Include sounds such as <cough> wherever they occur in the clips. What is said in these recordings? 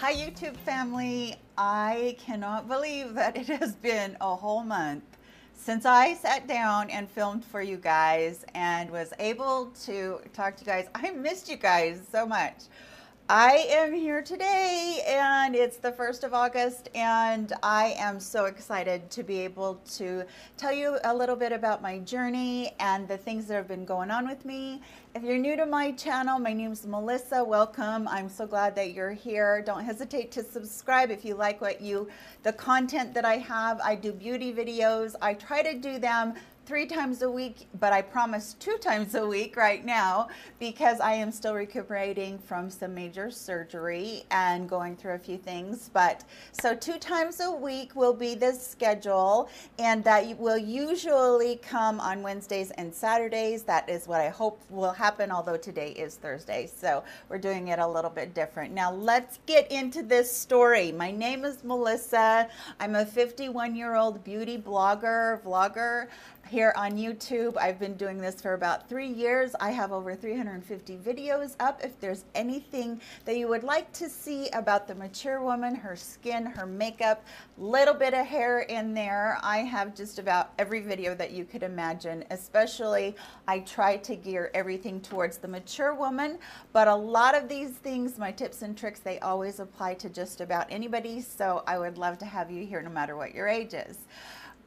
Hi, YouTube family. I cannot believe that it has been a whole month since I sat down and filmed for you guys and was able to talk to you guys. I missed you guys so much. I am here today and it's the 1st of August and I am so excited to be able to tell you a little bit about my journey and the things that have been going on with me. If you're new to my channel, my name is Melissa. Welcome. I'm so glad that you're here. Don't hesitate to subscribe if you like what you the content that I have. I do beauty videos. I try to do them three times a week, but I promise two times a week right now because I am still recuperating from some major surgery and going through a few things. But so two times a week will be the schedule, and that will usually come on Wednesdays and Saturdays. That is what I hope will happen, although today is Thursday. So we're doing it a little bit different. Now let's get into this story. My name is Melissa. I'm a 51 year old beauty blogger, vlogger here on YouTube. I've been doing this for about three years. I have over 350 videos up. If there's anything that you would like to see about the mature woman, her skin, her makeup, little bit of hair in there, I have just about every video that you could imagine. Especially, I try to gear everything towards the mature woman, but a lot of these things, my tips and tricks, they always apply to just about anybody. So I would love to have you here no matter what your age is.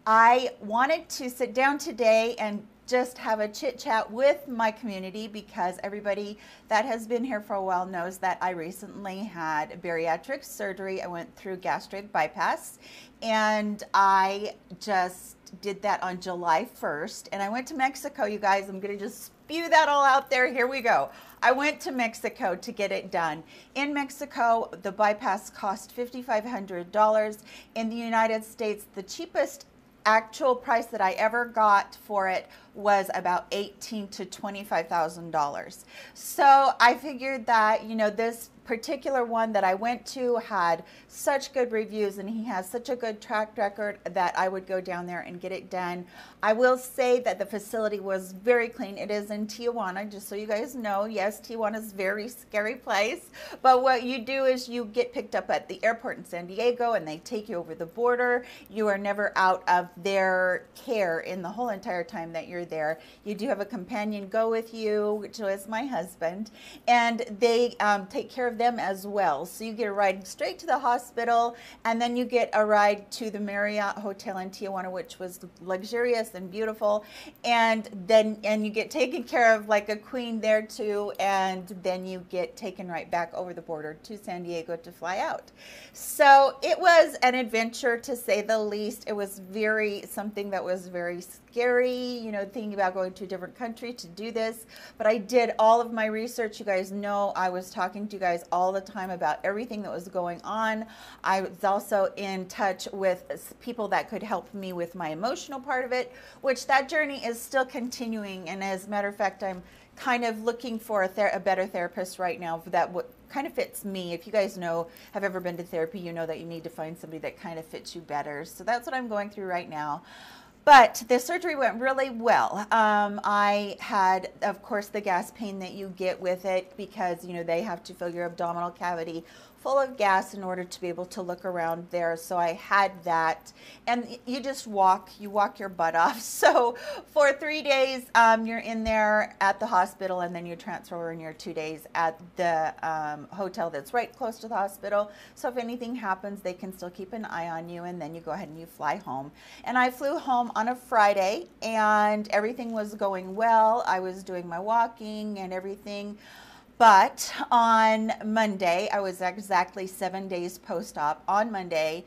I wanted to sit down today and just have a chit chat with my community because everybody that has been here for a while knows that I recently had bariatric surgery. I went through gastric bypass and I just did that on July 1st. And I went to Mexico, you guys. I'm going to just spew that all out there. Here we go. I went to Mexico to get it done. In Mexico, the bypass cost $5,500. In the United States, the cheapest actual price that I ever got for it was about eighteen to twenty-five thousand dollars. So I figured that you know this particular one that I went to had such good reviews and he has such a good track record that I would go down there and get it done. I will say that the facility was very clean. It is in Tijuana, just so you guys know. Yes, Tijuana is very scary place, but what you do is you get picked up at the airport in San Diego and they take you over the border. You are never out of their care in the whole entire time that you're there. You do have a companion go with you, which was my husband, and they um, take care of them as well. So you get a ride straight to the hospital, and then you get a ride to the Marriott Hotel in Tijuana, which was luxurious and beautiful. And then and you get taken care of like a queen there too, and then you get taken right back over the border to San Diego to fly out. So it was an adventure to say the least. It was very something that was very scary, you know, thinking about going to a different country to do this. But I did all of my research. You guys know I was talking to you guys all the time about everything that was going on. I was also in touch with people that could help me with my emotional part of it, which that journey is still continuing. And as a matter of fact, I'm kind of looking for a, a better therapist right now that would kind of fits me. If you guys know, have ever been to therapy, you know that you need to find somebody that kind of fits you better. So that's what I'm going through right now. But the surgery went really well. Um, I had, of course, the gas pain that you get with it because, you know, they have to fill your abdominal cavity full of gas in order to be able to look around there. So I had that. And you just walk, you walk your butt off. <laughs> So for three days, um, you're in there at the hospital and then you transfer in your two days at the um, hotel that's right close to the hospital. So if anything happens, they can still keep an eye on you and then you go ahead and you fly home. And I flew home on a Friday and everything was going well. I was doing my walking and everything. But on Monday, I was exactly seven days post op. On Monday,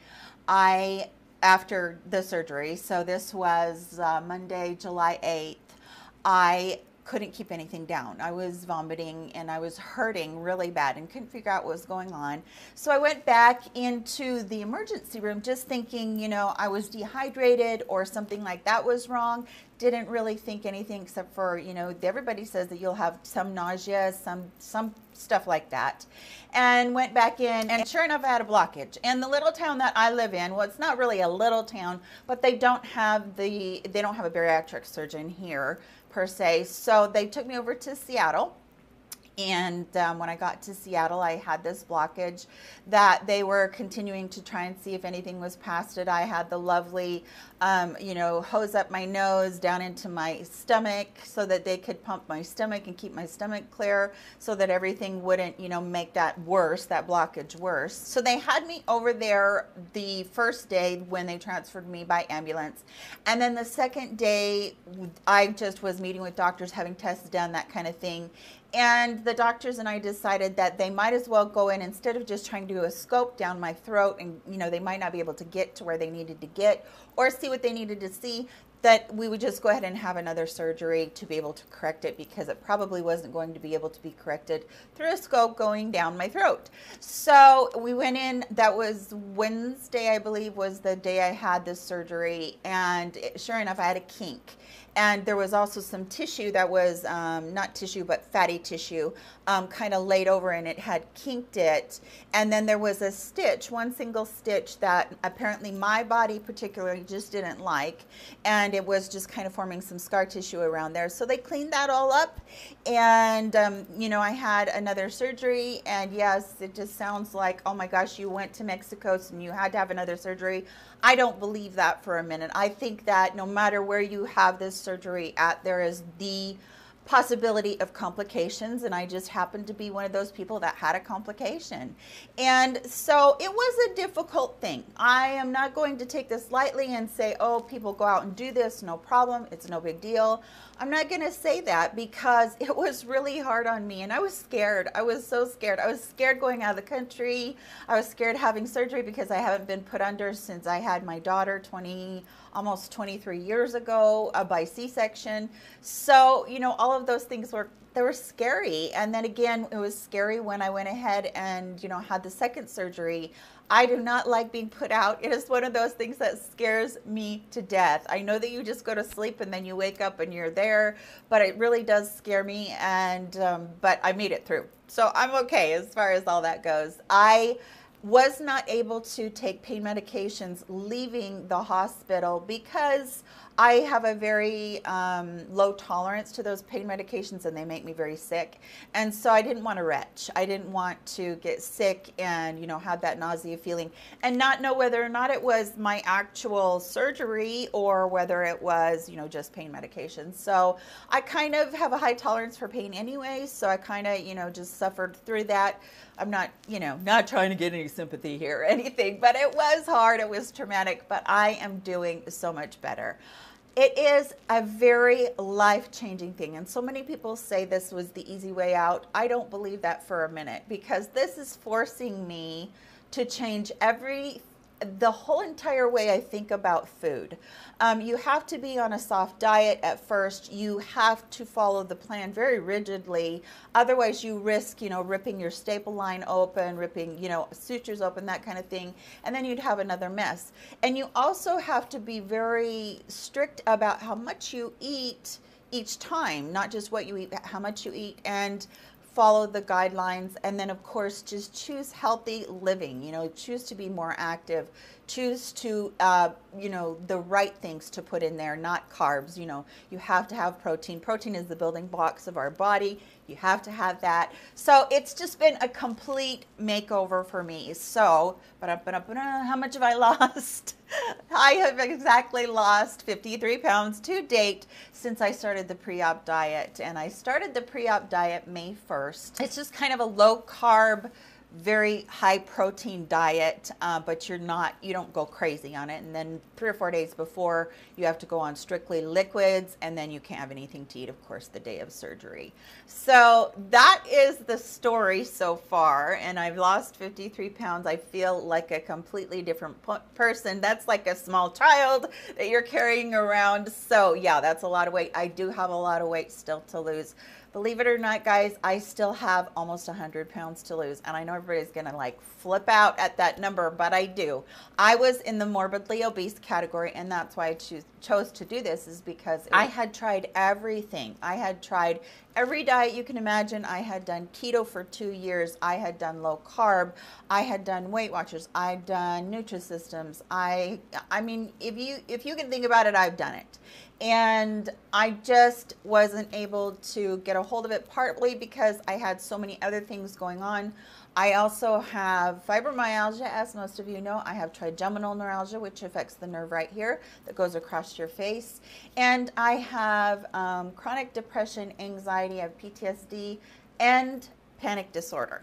I, after the surgery, so this was uh, Monday, July 8th, I couldn't keep anything down. I was vomiting and I was hurting really bad and couldn't figure out what was going on. So I went back into the emergency room just thinking, you know, I was dehydrated or something like that was wrong. Didn't really think anything except for, you know, everybody says that you'll have some nausea, some some stuff like that. And went back in and sure enough I had a blockage. And the little town that I live in, well it's not really a little town, but they don't have the they don't have a bariatric surgeon here per se. So they took me over to Seattle And um, when I got to Seattle, I had this blockage that they were continuing to try and see if anything was past it. I had the lovely, um, you know, hose up my nose down into my stomach so that they could pump my stomach and keep my stomach clear so that everything wouldn't, you know, make that worse, that blockage worse. So they had me over there the first day when they transferred me by ambulance. And then the second day, I just was meeting with doctors, having tests done, that kind of thing. And the doctors and I decided that they might as well go in instead of just trying to do a scope down my throat and, you know, they might not be able to get to where they needed to get or see what they needed to see that we would just go ahead and have another surgery to be able to correct it because it probably wasn't going to be able to be corrected through a scope going down my throat. So we went in, that was Wednesday, I believe, was the day I had this surgery. And sure enough, I had a kink and there was also some tissue that was um, not tissue but fatty tissue um, kind of laid over and it had kinked it. And then there was a stitch one single stitch that apparently my body particularly just didn't like. And it was just kind of forming some scar tissue around there. So they cleaned that all up. And um, you know i had another surgery. And yes it just sounds like oh my gosh you went to mexico and you had to have another surgery. I don't believe that for a minute. I think that no matter where you have this surgery at, there is the possibility of complications and I just happened to be one of those people that had a complication. And so it was a difficult thing. I am not going to take this lightly and say, oh, people go out and do this, no problem, it's no big deal. I'm not going to say that because <laughs> it was really hard on me and I was scared. I was so scared. I was scared going out of the country. I was scared having surgery because I haven't been put under since I had my daughter 20 almost 23 years ago uh, by C-section. So, you know, all of those things were they were scary. And then again, it was scary when I went ahead and, you know, had the second surgery. I do not like being put out. It is one of those things that scares me to death. I know that you just go to sleep and then you wake up and you're there, but it really does scare me. And, um, but I made it through. So I'm okay as far as all that goes. I, was not able to take pain medications leaving the hospital because I have a very um, low tolerance to those pain medications and they make me very sick. And so I didn't want to retch. I didn't want to get sick and, you know, have that nausea feeling and not know whether or not it was my actual surgery or whether it was, you know, just pain medications. So I kind of have a high tolerance for pain anyway. So I kind of, you know, just suffered through that. I'm not, you know, not trying to get any sympathy here or <laughs> anything, but it was hard. It was traumatic, but I am doing so much better. It is a very life changing thing. And so many people say this was the easy way out. I don't believe that for a minute because this is forcing me to change every the whole entire way I think about food. Um, you have to be on a soft diet at first. You have to follow the plan very rigidly. Otherwise, you risk, you know, ripping your staple line open, ripping, you know, sutures open, that kind of thing, and then you'd have another mess. And you also have to be very strict about how much you eat each time, not just what you eat, but how much you eat, and follow the guidelines and then of course just choose healthy living you know choose to be more active choose to uh, you know the right things to put in there not carbs you know you have to have protein protein is the building blocks of our body you have to have that. So it's just been a complete makeover for me. So, but how much have I <laughs> lost? I have exactly lost 53 pounds to date since I started the pre-op diet. And I started the pre-op diet May 1st. It's just kind of a low carb, very high protein diet, uh, but you're not, you don't go crazy on it. And then three or four days before, you have to go on strictly liquids, and then you can't have anything to eat, of course, the day of surgery. So that is the story so far. And I've lost 53 pounds. I feel like a completely different person. That's like a small child that you're carrying around. So, yeah, that's a lot of weight. I do have a lot of weight still to lose. Believe it or not, guys, I still have almost 100 pounds to lose. And I know everybody's going to like flip out at that number, but I do. I was in the morbidly obese category, and that's why I choose, chose to do this, is because I had tried everything. I had tried every diet you can imagine. I had done keto for two years. I had done low carb. I had done Weight Watchers. I'd done Nutrisystems. I, I mean, if you if you can think about it, I've done it, and I just wasn't able to get a hold of it. Partly because I had so many other things going on. I also have fibromyalgia, as most of you know. I have trigeminal neuralgia, which affects the nerve right here that goes across your face. And I have um, chronic depression, anxiety, I have PTSD, and panic disorder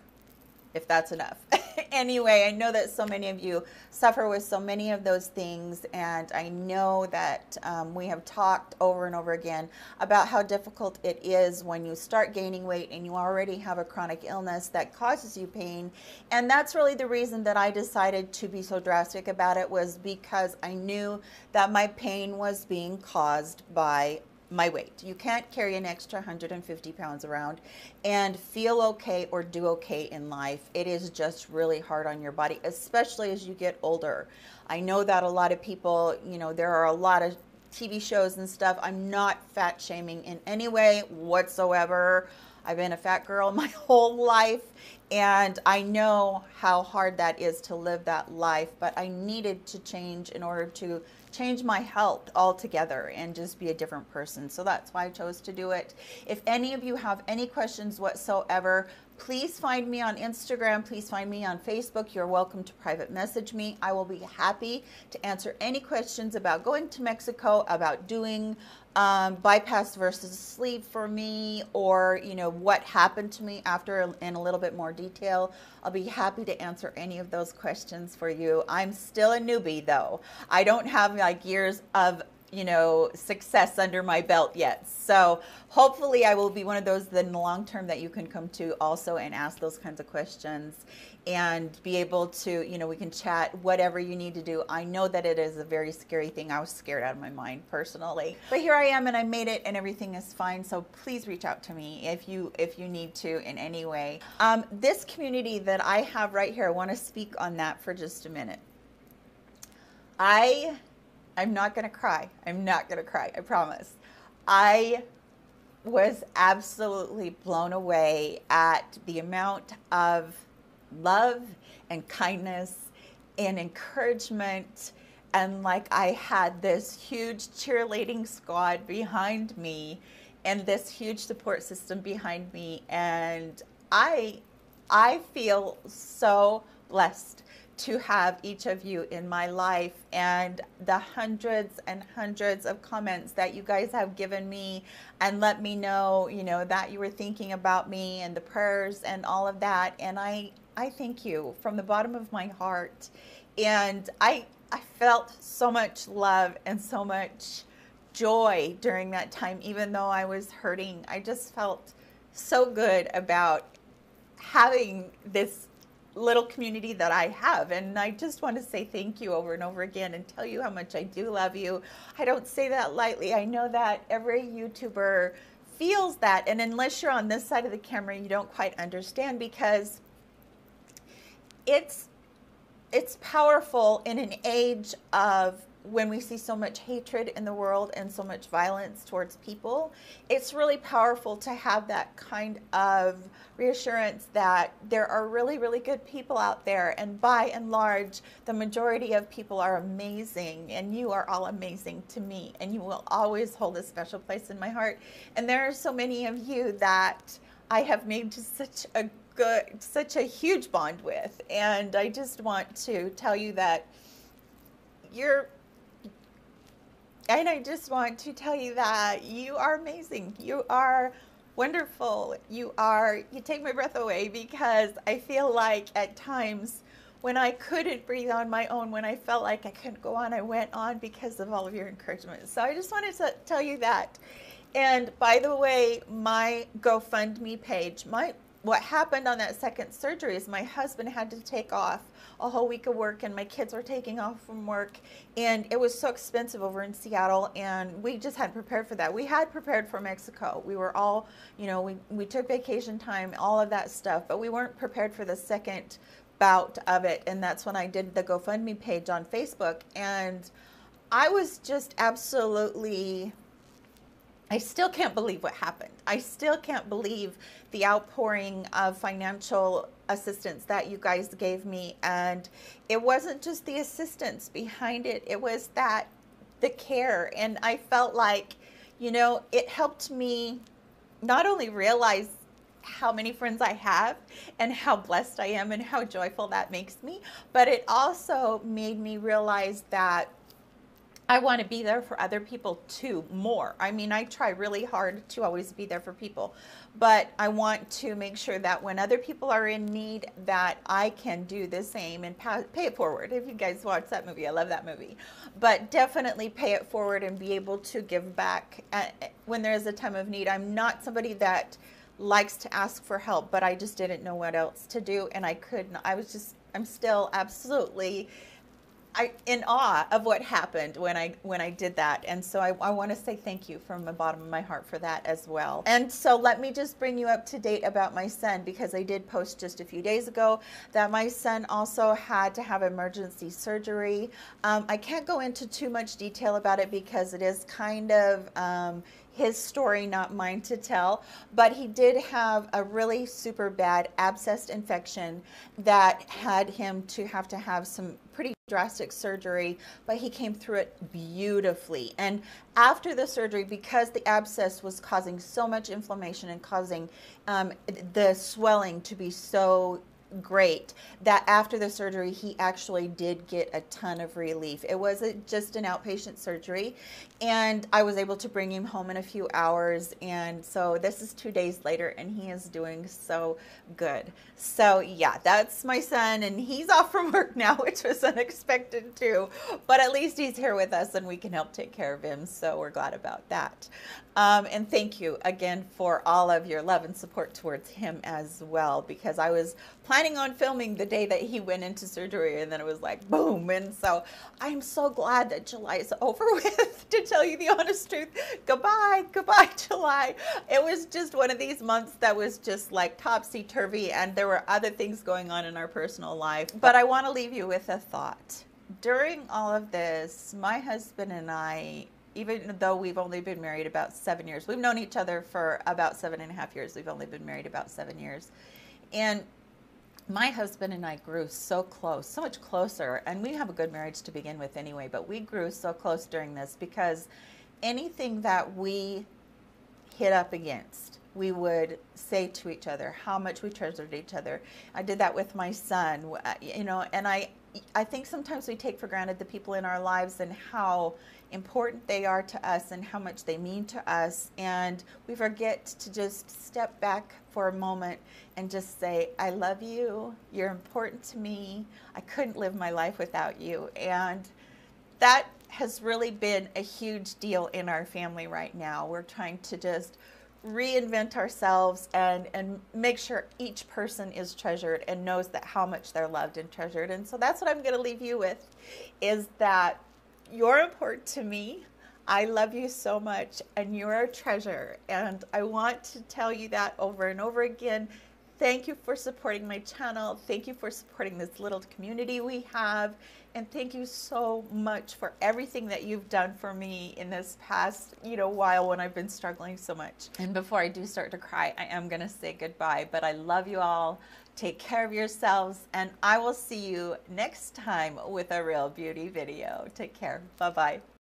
if that's enough. <laughs> anyway, I know that so many of you suffer with so many of those things, and I know that um, we have talked over and over again about how difficult it is when you start gaining weight and you already have a chronic illness that causes you pain. And that's really the reason that I decided to be so drastic about it was because I knew that my pain was being caused by my weight. You can't carry an extra 150 pounds around and feel okay or do okay in life. It is just really hard on your body, especially as you get older. I know that a lot of people, you know, there are a lot of TV shows and stuff. I'm not fat shaming in any way whatsoever. I've been a fat girl <laughs> my whole life and I know how hard that is to live that life, but I needed to change in order to change my health altogether and just be a different person. So that's why I chose to do it. If any of you have any questions whatsoever, please find me on Instagram. Please find me on Facebook. You're welcome to private message me. I will be happy to answer any questions about going to Mexico, about doing um, bypass versus sleeve for me, or you know what happened to me after in a little bit more detail. I'll be happy to answer any of those questions for you. I'm still a newbie though. I don't have like years of you know, success under my belt yet. So hopefully I will be one of those in the long term that you can come to also and ask those kinds of questions and be able to, you know, we can chat whatever you need to do. I know that it is a very scary thing. I was scared out of my mind personally. But here I am and I made it and everything is fine. So please reach out to me if you if you need to in any way. Um, this community that I have right here, I want to speak on that for just a minute. I I'm not going to cry. I'm not going to cry. I promise. I was absolutely blown away at the amount of love and kindness and encouragement. And like I had this huge cheerleading squad behind me and this huge support system behind me. And I, I feel so blessed to have each of you in my life and the hundreds and hundreds of comments that you guys have given me and let me know, you know, that you were thinking about me and the prayers and all of that. And I, I thank you from the bottom of my heart. And I, I felt so much love and so much joy during that time, even though I was hurting. I just felt so good about having this little community that I have. And I just want to say thank you over and over again and tell you how much I do love you. I don't say that lightly. I know that every YouTuber feels that. And unless you're on this side of the camera, you don't quite understand because it's it's powerful in an age of when we see so much hatred in the world and so much violence towards people, it's really powerful to have that kind of reassurance that there are really, really good people out there. And by and large, the majority of people are amazing. And you are all amazing to me. And you will always hold a special place in my heart. And there are so many of you that I have made such a good, such a huge bond with. And I just want to tell you that you're and I just want to tell you that you are amazing. You are wonderful. You are, you take my breath away because I feel like at times when I couldn't breathe on my own, when I felt like I couldn't go on, I went on because of all of your encouragement. So I just wanted to tell you that. And by the way, my GoFundMe page, my what happened on that second surgery is my husband had to take off a whole week of work and my kids were taking off from work and it was so expensive over in Seattle and we just hadn't prepared for that. We had prepared for Mexico. We were all, you know, we, we took vacation time, all of that stuff, but we weren't prepared for the second bout of it. And that's when I did the GoFundMe page on Facebook and I was just absolutely I still can't believe what happened. I still can't believe the outpouring of financial assistance that you guys gave me. And it wasn't just the assistance behind it, it was that the care. And I felt like, you know, it helped me not only realize how many friends I have and how blessed I am and how joyful that makes me, but it also made me realize that I want to be there for other people too more. I mean, I try really hard to always be there for people, but I want to make sure that when other people are in need that I can do the same and pay it forward. If you guys watch that movie, I love that movie. But definitely pay it forward and be able to give back when there is a time of need. I'm not somebody that likes to ask for help, but I just didn't know what else to do and I couldn't I was just I'm still absolutely I, in awe of what happened when I when I did that, and so I, I want to say thank you from the bottom of my heart for that as well. And so let me just bring you up to date about my son because I did post just a few days ago that my son also had to have emergency surgery. Um, I can't go into too much detail about it because it is kind of um, his story, not mine to tell. But he did have a really super bad abscess infection that had him to have to have some pretty drastic surgery, but he came through it beautifully. And after the surgery, because the abscess was causing so much inflammation and causing um, the swelling to be so great that after the surgery he actually did get a ton of relief. It wasn't just an outpatient surgery and i was able to bring him home in a few hours and so this is two days later and he is doing so good. So yeah that's my son and he's off from work now <laughs> which was unexpected too. But at least he's here with us and we can help take care of him so we're glad about that um, and thank you again for all of your love and support towards him as well because i was planning on filming the day that he went into surgery and then it was like boom. And so I'm so glad that July is <laughs> over with to tell you the honest truth. Goodbye, goodbye, <laughs> July. It was just one of these months that was just like topsy turvy and there were other things going on in our personal life. But I want to leave you with a thought. During all of this, my husband and I even though we've only been married about seven years, we've known each other for about seven and a half years. We've only been married about seven years. And my husband and I grew so close, so much closer, and we have a good marriage to begin with anyway, but we grew so close during this because anything that we hit up against, we would say to each other how much we treasured each other. I did that with my son, uh, you know, and I I think sometimes we take for granted the people in our lives and how important they are to us and how much they mean to us. And we forget to just step back for a moment and just say, I love you. You're important to me. I couldn't live my life without you. And that has really been a huge deal in our family right now. We're trying to just reinvent ourselves and and make sure each person is treasured and knows that how much they're loved and treasured. And so that's what i'm going to leave you with is that you're important to me. I love you so much and you're a treasure. And i want to tell you that over and over again thank you for supporting my channel thank you for supporting this little community we have and thank you so much for everything that you've done for me in this past, you know, while when I've been struggling so much. And before I do start to cry, I am going to say goodbye, but I love you all. Take care of yourselves, and I will see you next time with a real beauty video. Take care. Bye-bye.